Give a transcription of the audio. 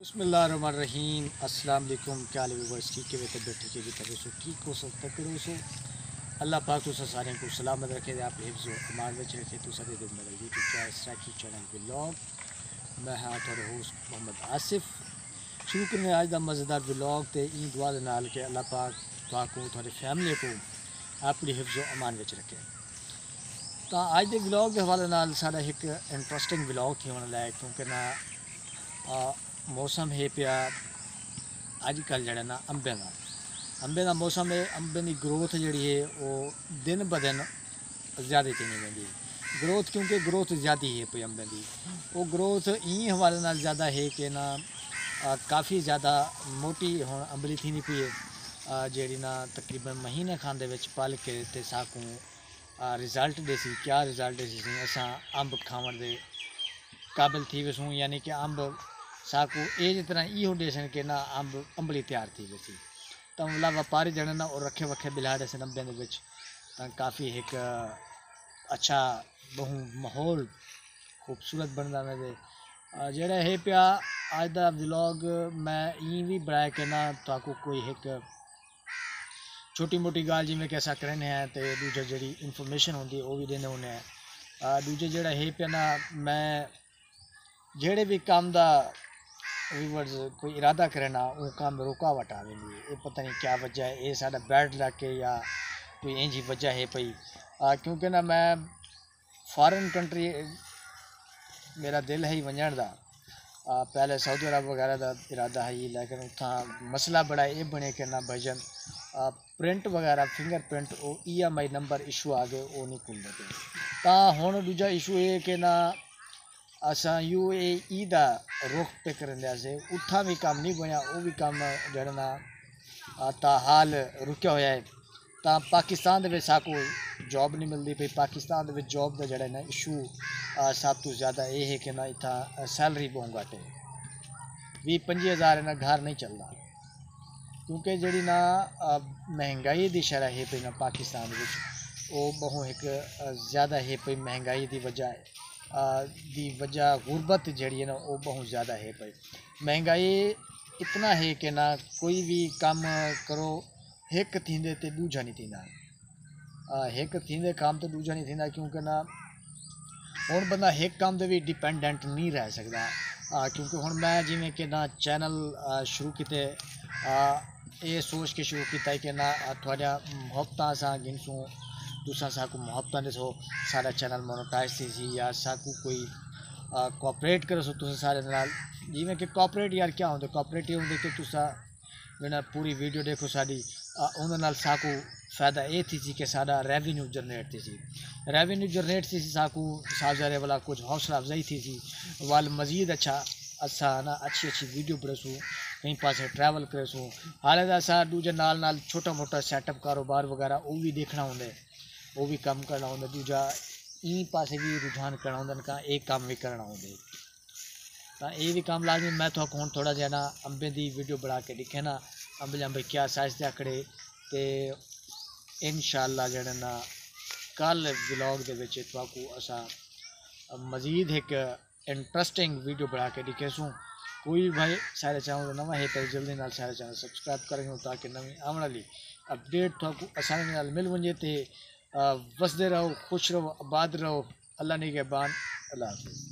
बसमीम वालेकुम क्या व्यूवर्स ठीक है ठीक है, जी तबियत सो ठीक हो सकता करो सो अल्लाह पाक तुस सारे को सलामत रखे आप हिफ्ज़ अमान में रखे तो सारे दिन मेरा यूट्यूब चैनल सैकी चैनल ब्लॉग मैं हाँ थोड़े होस्ट मोहम्मद आसिफ। शुरू करने आज का मज़ेदार ब्लॉग तो ई दुआ नाल के अल्लाह पाक पाक को थोड़ी फैमिली को अपनी हिफ्ज़ अमान में रखे तो आज के ब्लॉग के हवाले नाल सारा एक इंटरेस्टिंग ब्लॉग थी होने लायक? क्योंकि ना मौसम है पिया अजकल जड़ा ना अंबे का अंबे का मौसम है अंबे की ग्रोथ जी है, वो दिन ब दिन ज़्यादा चली वेंदी ग्रोथ क्योंकि ग्रोथ ज़्यादा है पी अंबे की वो ग्रोथ इन हवाले ज़्यादा है कि ना काफ़ी ज़्यादा मोटी हूँ अंबली थी पी है। जी ना तकरीबन महीने खान दे पल के साकू रिज़ल्ट देसी क्या रिज़ल्ट देसी असा अंब खावन दे काबिल थी वसूँ, यानी कि अंब तरह इहो ॾेसण के ना अंब, अंबली तैयार थी वैसी तो मतलब व्यापारी जन ना और रखे वखे बिलाड़े से नब्बे विच काफ़ी एक अच्छा बहु माहौल, खूबसूरत बनता मेरे जेड़ा है पिया अज का व्लॉग मैं ई भी बनाया कि ना ताकू कोई एक छोटी मोटी गाल जिमें कि असा करने हैं तो दूजा जी इन्फॉर्मेशन होंगी, वो भी देने होने दूजे जेड़ा है पिया ना, मैं जेड़े भी काम का वीवर्स कोई इरादा करे ना, वो काम रुकावट आ वेंदी ये पता नहीं क्या वजह है, ये साडा बैड लक है या कोई इंजी वजह है पई क्योंकि ना मैं फॉरेन कंट्री मेरा दिल है ही वज़न का पहले सऊदी अरब वगैरह का इरादा है ही, लेकिन उतना मसला बड़ा ये बने कि ना भजन प्रिंट वगैरह फिंगर प्रिंट वो E M I number issue आ गए वो नहीं खुलते पे हूँ दूजा इशू ये कि ना अस यू ए ई रुख पे करंदासीं। उतां भी कम नहीं बनया वो भी कम जड़ना ना ता हाल रुकिया हो पाकिस्तान दे साको जॉब नहीं मिलती पी पाकिस्तान जॉब का जड़ा ना इशू सब तो ज़्यादा ये है कि ना इतना सैलरी बहुत घट। है भी पंजी हज़ार ना घर नहीं चलना क्योंकि जी ना महँगाई की शरह है ना पाकिस्तान वो बहुत एक ज़्यादा है पी महँगाई की वजह है ਦੀ ਵਜ੍ਹਾ ਹੈ दी वजह गुरबत जड़ी है ना वो बहुत ज़्यादा है भाई महंगाई इतना है कि ना कोई भी काम करो एक थींदे ते दूजा नहीं थींदा एक थींदे काम तो दूजा नहीं थींदा क्योंकि ना हूँ बंदा एक काम दे भी डिपेंडेंट नहीं रह सकता क्योंकि हूँ मैं जिमें कि ना चैनल शुरू किते ये सोच के शुरू किया कि ना थोड़ा मुहब्बत असा गिनसूँ दूसरा साकू मुहब्बत दसो सारा चैनल मोनोटाइज थी सी या साकू कोई कोऑपरेट करो सो तुस सारे नाल जिमें कि कोऑपरेट यार क्या होंगे कोऑपरेट ये होंगे कि तुसा जेना पूरी वीडियो देखो साड़ी उन्होंने साकू फ़ायदा ये थी सी कि सारा रेवेन्यू जनरेट थी सी रेवेन्यू जनरेट थी सी साकू साजारे वाला कुछ हौसला अफजाई थी सी वाल मजीद अच्छा असा ना, अच्छी अच्छी वीडियो बनसू कहीं पास ट्रैवल करेसूँ हाले असा दूजे नाल नाल छोटा मोटा सैटअप कारोबार वगैरह, वो भी देखना होंगे वो भी कम करना होंगे दूजा ई पास भी रुझान करना होंगे का एक काम भी करना होंगे तो ये भी काम लाजमी, मैं तो हूँ थोड़ा जहा अंबे की वीडियो बना के दिखे ना अंब अंबे क्या साइज़ के आकड़े तो इन शाला ना, कल ब्लॉग के असा मजीद एक इंट्रस्टिंग वीडियो बना के दिखे सूँ। कोई भाई सारे चैनल नवा है तो जल्दी नाल सारे चैनल सब्सक्राइब करेंगे ताकि नवी आने वाली अपडेट थोड़ा आसानी मिल वजे तो वसते रहो खुश रहो आबाद रहो। अल्लाह ने के बान। अल्लाह हाफिज़।